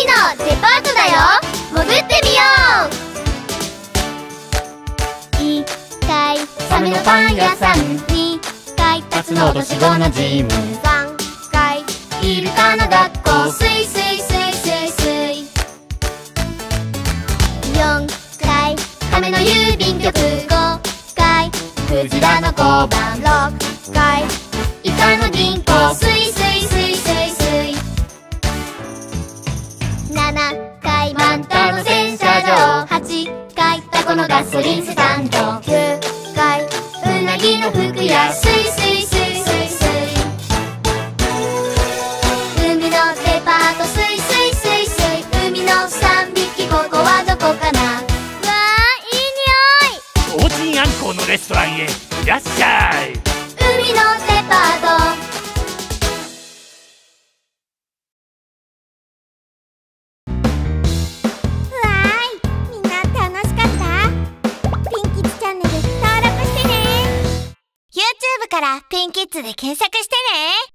海のデパートだよ。潜ってみよう。1階サメのパン屋さん2階タツノオトシゴのジム。3階イルカの学校。スイスイスイスイスイ。4階亀の郵便局。5階クジラの交番。6階イカの銀行。スイのガソリンスタンド9階うなぎの服屋スイスイスイスイスイ海のデパートスイスイスイスイ海の3匹ここはどこかなわあいい匂いおうちにあんこうのレストランへいらっしゃいからピンキッズで検索してね。